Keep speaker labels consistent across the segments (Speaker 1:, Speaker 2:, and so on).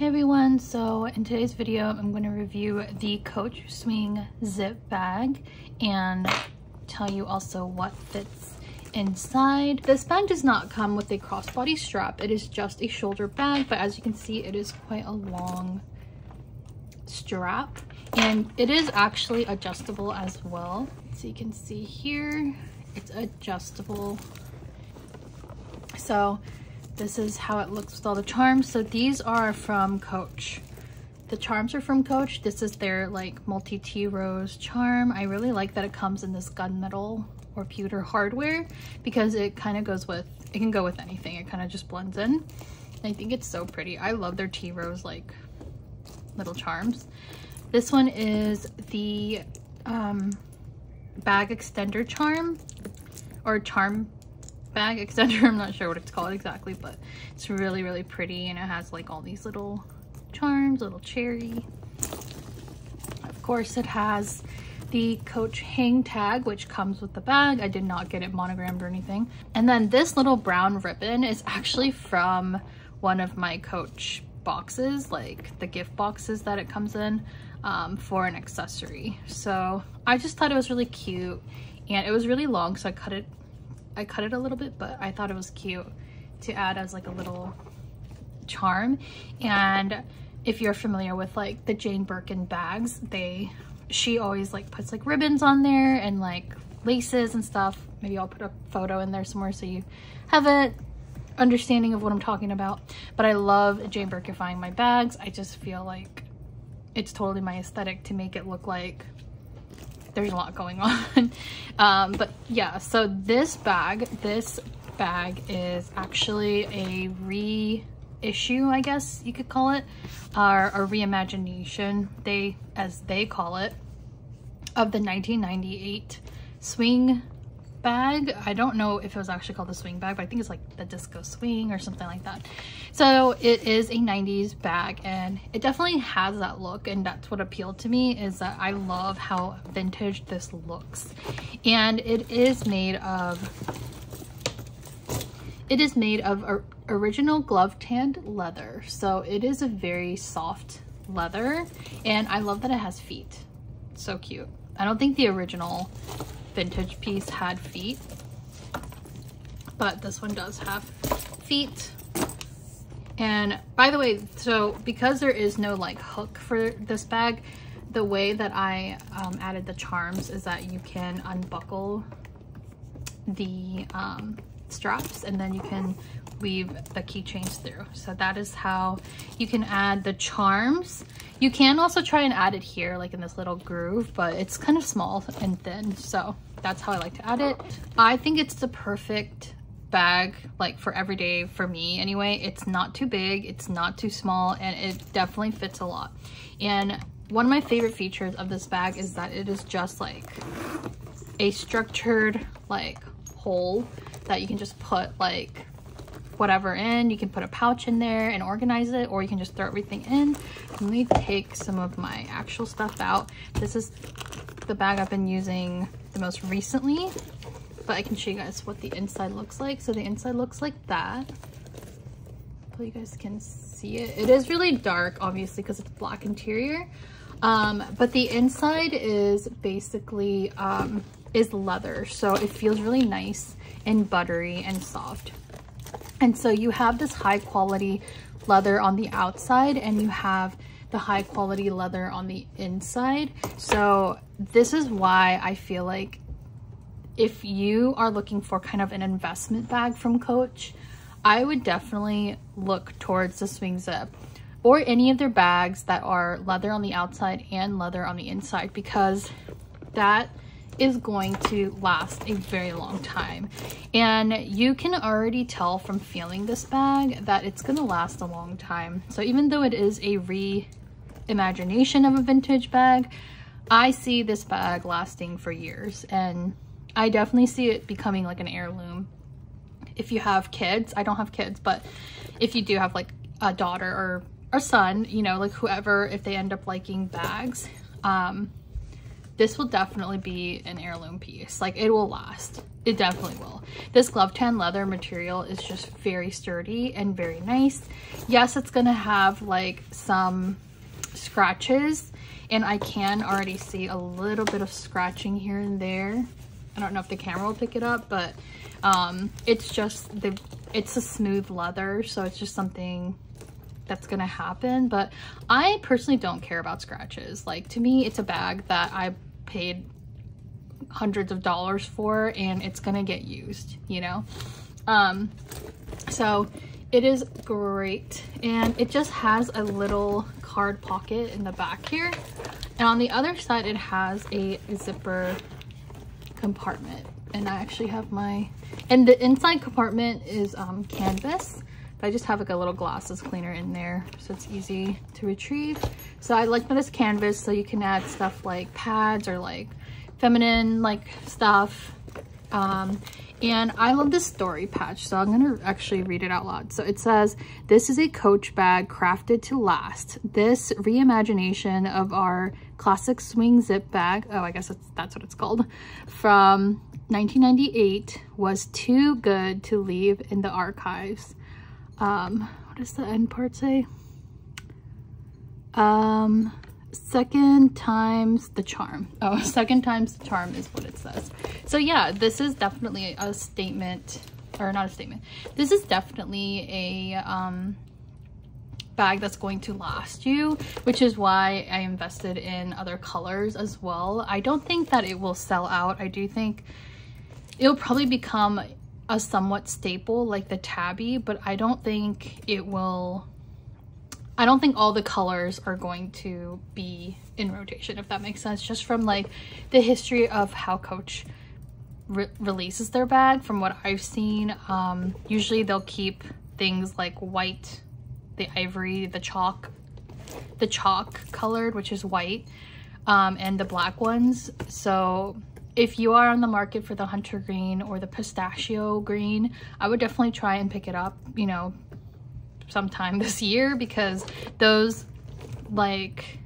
Speaker 1: Hey everyone, so in today's video I'm going to review the Coach Swing Zip Bag and tell you also what fits inside. This bag does not come with a crossbody strap, it is just a shoulder bag, but as you can see it is quite a long strap and it is actually adjustable as well. So you can see here, it's adjustable. So this is how it looks with all the charms. So these are from Coach. The charms are from Coach. This is their like multi-Tea rose charm. I really like that it comes in this gunmetal or pewter hardware because it kind of goes with, it can go with anything. It kind of just blends in. I think it's so pretty. I love their Tea rose like little charms. This one is the um, bag extender charm or charm bag extender. I'm not sure what it's called exactly, but it's really, really pretty. And it has like all these little charms, little cherry. Of course, it has the Coach hang tag, which comes with the bag. I did not get it monogrammed or anything. And then this little brown ribbon is actually from one of my Coach boxes, like the gift boxes that it comes in um, for an accessory. So I just thought it was really cute and it was really long, so I cut it I cut it a little bit, but I thought it was cute to add as like a little charm. And if you're familiar with like the Jane Birkin bags, they, she always like puts like ribbons on there and like laces and stuff. Maybe I'll put a photo in there somewhere so you have an understanding of what I'm talking about. But I love Jane Birkifying my bags. I just feel like it's totally my aesthetic to make it look like there's a lot going on. um, but yeah, so this bag, this bag is actually a reissue, I guess you could call it, or a reimagination, they as they call it, of the 1998 swing bag. I don't know if it was actually called the swing bag, but I think it's like the disco swing or something like that. So it is a 90s bag and it definitely has that look and that's what appealed to me is that I love how vintage this looks. And it is made of, it is made of original glove tanned leather. So it is a very soft leather and I love that it has feet. So cute. I don't think the original vintage piece had feet, but this one does have feet. And by the way, so because there is no like hook for this bag, the way that I um, added the charms is that you can unbuckle the um, straps and then you can weave the keychains through. So that is how you can add the charms. You can also try and add it here, like in this little groove, but it's kind of small and thin. So that's how I like to add it. I think it's the perfect bag like for every day for me anyway. It's not too big, it's not too small, and it definitely fits a lot. And one of my favorite features of this bag is that it is just like a structured like hole that you can just put like whatever in. You can put a pouch in there and organize it, or you can just throw everything in. Let me take some of my actual stuff out. This is the bag I've been using the most recently, but I can show you guys what the inside looks like. So the inside looks like that. Hopefully you guys can see it. It is really dark, obviously, because it's black interior. Um, but the inside is basically, um, is leather. So it feels really nice and buttery and soft. And so you have this high quality leather on the outside and you have the high quality leather on the inside. So this is why I feel like if you are looking for kind of an investment bag from Coach, I would definitely look towards the Swing Zip or any of their bags that are leather on the outside and leather on the inside because that is going to last a very long time. And you can already tell from feeling this bag that it's gonna last a long time. So even though it is a reimagination of a vintage bag, I see this bag lasting for years and I definitely see it becoming like an heirloom. If you have kids, I don't have kids, but if you do have like a daughter or a son, you know, like whoever, if they end up liking bags, um, this will definitely be an heirloom piece. Like it will last. It definitely will. This glove tan leather material is just very sturdy and very nice. Yes, it's gonna have like some scratches and I can already see a little bit of scratching here and there. I don't know if the camera will pick it up, but um, it's just, the it's a smooth leather, so it's just something that's gonna happen. But I personally don't care about scratches. Like to me, it's a bag that I paid hundreds of dollars for and it's gonna get used, you know? Um, so it is great and it just has a little card pocket in the back here. And on the other side it has a zipper compartment. And I actually have my and the inside compartment is um, canvas but I just have like a little glasses cleaner in there so it's easy to retrieve so I like this canvas so you can add stuff like pads or like feminine like stuff um, and I love this story patch, so I'm gonna actually read it out loud. So it says, this is a Coach bag crafted to last. This reimagination of our classic swing zip bag, oh, I guess that's, that's what it's called, from 1998 was too good to leave in the archives. Um, what does the end part say? Um, second times the charm. Oh, second times the charm is what it says. So yeah, this is definitely a statement, or not a statement. This is definitely a um, bag that's going to last you, which is why I invested in other colors as well. I don't think that it will sell out. I do think it'll probably become a somewhat staple like the tabby, but I don't think it will I don't think all the colors are going to be in rotation, if that makes sense. Just from like the history of how Coach re releases their bag, from what I've seen, um, usually they'll keep things like white, the ivory, the chalk, the chalk colored, which is white, um, and the black ones. So if you are on the market for the hunter green or the pistachio green, I would definitely try and pick it up, you know, sometime this year because those like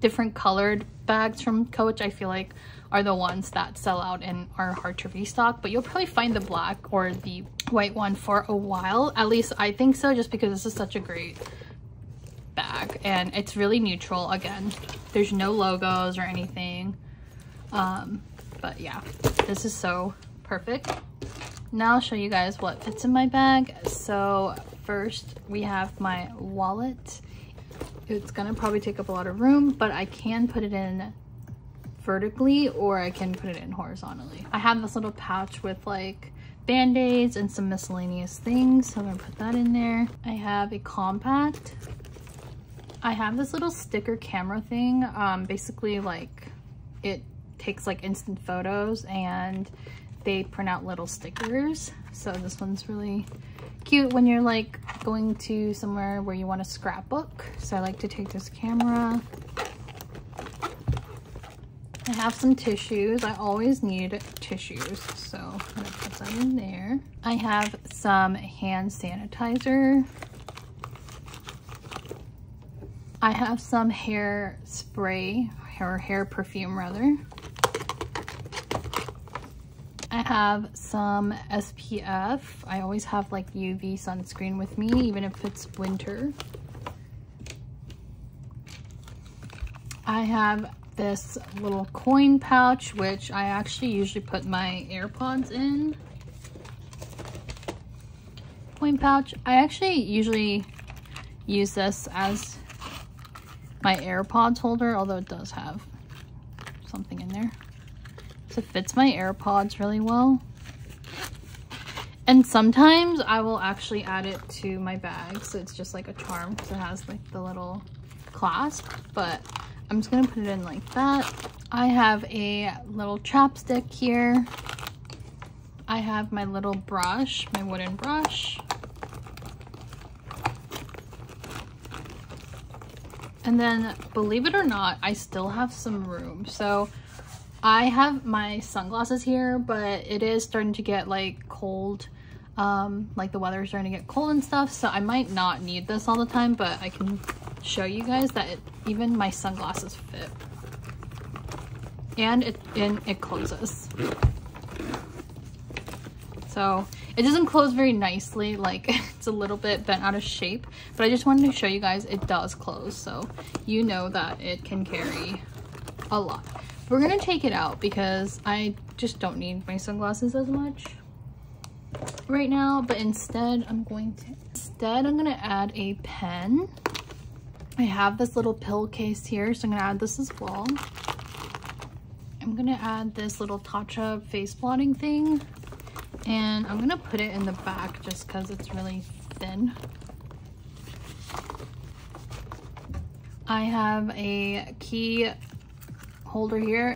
Speaker 1: different colored bags from Coach I feel like are the ones that sell out and are hard to restock but you'll probably find the black or the white one for a while. At least I think so just because this is such a great bag and it's really neutral. Again there's no logos or anything um but yeah this is so perfect now I'll show you guys what fits in my bag so first we have my wallet. It's gonna probably take up a lot of room, but I can put it in vertically or I can put it in horizontally. I have this little pouch with like band-aids and some miscellaneous things. So I'm gonna put that in there. I have a compact. I have this little sticker camera thing. Um, basically like it takes like instant photos and they print out little stickers. So this one's really cute when you're like going to somewhere where you want a scrapbook. So I like to take this camera. I have some tissues. I always need tissues, so I'm gonna put that in there. I have some hand sanitizer. I have some hair spray, or hair perfume rather. Have some SPF. I always have like UV sunscreen with me, even if it's winter. I have this little coin pouch, which I actually usually put my AirPods in. Coin pouch. I actually usually use this as my AirPods holder, although it does have something in there. So it fits my AirPods really well. And sometimes I will actually add it to my bag. So it's just like a charm because it has like the little clasp. But I'm just going to put it in like that. I have a little chapstick here. I have my little brush, my wooden brush. And then, believe it or not, I still have some room. So I have my sunglasses here, but it is starting to get like cold. Um, like the weather is starting to get cold and stuff, so I might not need this all the time, but I can show you guys that it, even my sunglasses fit. and it, and it closes. So it doesn't close very nicely, like it's a little bit bent out of shape, but I just wanted to show you guys it does close. So you know that it can carry a lot. We're gonna take it out because I just don't need my sunglasses as much right now, but instead I'm going to, instead I'm gonna add a pen. I have this little pill case here, so I'm gonna add this as well. I'm gonna add this little Tatcha face blotting thing and I'm gonna put it in the back just because it's really thin. I have a key holder here.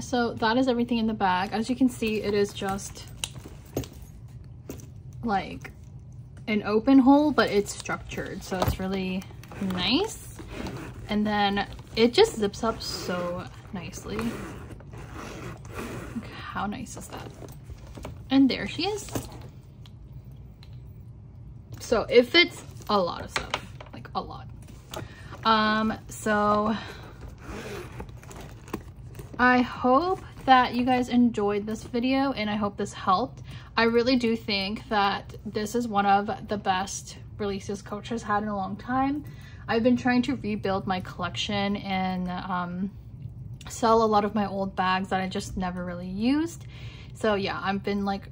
Speaker 1: So that is everything in the bag. As you can see, it is just like an open hole, but it's structured. So it's really nice. And then it just zips up so nicely. How nice is that? And there she is. So it fits a lot of stuff, like a lot. Um, so I hope that you guys enjoyed this video and I hope this helped. I really do think that this is one of the best releases Coach has had in a long time. I've been trying to rebuild my collection and um, sell a lot of my old bags that I just never really used. So yeah, I've been like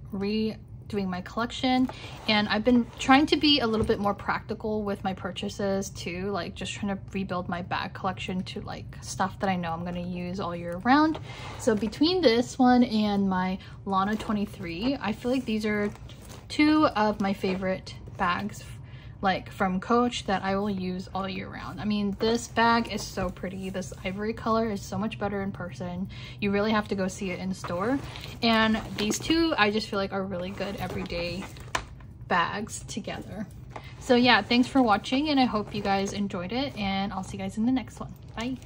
Speaker 1: redoing my collection and I've been trying to be a little bit more practical with my purchases too, like just trying to rebuild my bag collection to like stuff that I know I'm going to use all year round. So between this one and my Lana 23, I feel like these are two of my favorite bags like from Coach that I will use all year round. I mean, this bag is so pretty. This ivory color is so much better in person. You really have to go see it in store. And these two, I just feel like are really good everyday bags together. So yeah, thanks for watching and I hope you guys enjoyed it and I'll see you guys in the next one. Bye.